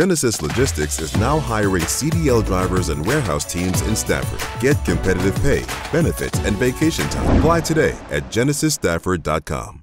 Genesis Logistics is now hiring CDL drivers and warehouse teams in Stafford. Get competitive pay, benefits, and vacation time. Apply today at genesisstafford.com.